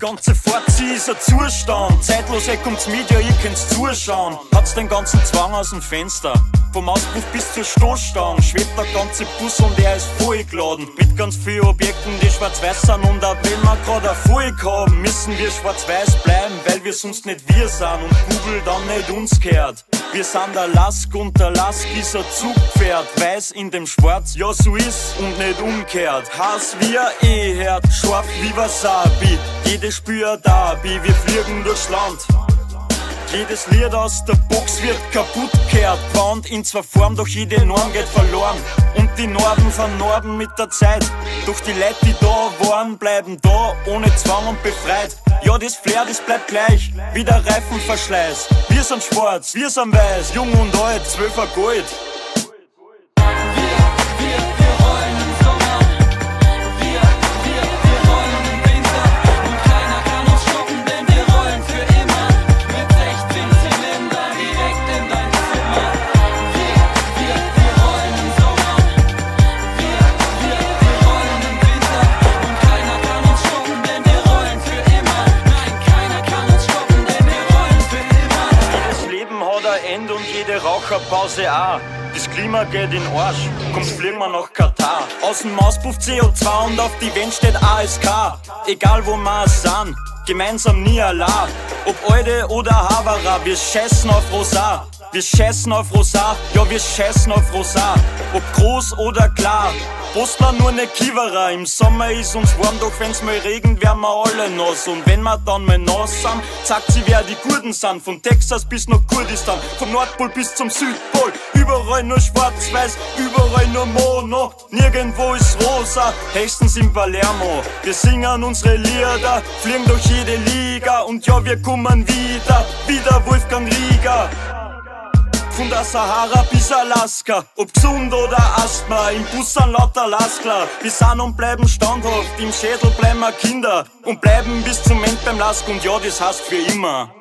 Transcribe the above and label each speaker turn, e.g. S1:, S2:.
S1: ganze Fahrt, ist ein Zustand. Zeitlos, ey, kommt's Media, ihr könnt's zuschauen. Hat's den ganzen Zwang aus dem Fenster. Vom Auspuff bis zur Stoßstange schwebt der ganze Bus und er ist vollgeladen. Mit ganz vielen Objekten, die schwarz-weiß sind. Und auch wenn wir gerade Erfolg haben, müssen wir schwarz-weiß bleiben, weil wir sonst nicht wir sind und Google dann nicht uns gehört. Wir sind der Lask und der Lask ist ein Zugpferd. Weiß in dem Schwarz, ja so ist und nicht umkehrt. Hass wie E-Herd, scharf wie Wasabi. Jede Spür da, wir fliegen durchs Land. Jedes Lied aus der Box wird kaputt gehört. Band in zwei Formen, doch jede Norm geht verloren. Und die Norben vernarben mit der Zeit. Doch die Leute, die da waren, bleiben da, ohne Zwang und befreit. Ja, das Flair, das bleibt gleich, wie der Reifenverschleiß. Wir sind schwarz, wir sind weiß, jung und alt, zwölfer Gold. Raucherpause auch. Das Klima geht in Arsch, kommt fliegen wir nach Katar. Außen Mauspuff CO2 und auf die Wand steht ASK. Egal wo wir sind, gemeinsam nie allein. Ob Alte oder Havara, wir scheißen auf Rosa. Wir scheißen auf Rosa, ja wir scheißen auf Rosa. Ob groß oder klar, Postler nur ne Kiewerer. Im Sommer ist uns warm, doch wenn's mal regnet, werden wir alle nass. Und wenn wir dann mal nass sind, sagt sie, wer die Gurden sind. Von Texas bis nach Kurdistan, vom Nordpol bis zum Südpol. Überall nur schwarz-weiß, überall nur Mono. Nirgendwo ist rosa, höchstens in Palermo. Wir singen unsere Lieder, fliegen durch jede Liga. Und ja, wir kommen wieder, wieder Wolfgang Rieger von der Sahara bis Alaska. Ob gesund oder Asthma, im Bus sind lauter Laskler. Wir sind und bleiben standhaft, im Schädel bleiben wir Kinder. Und bleiben bis zum Ende beim Lask und ja, das heißt für immer.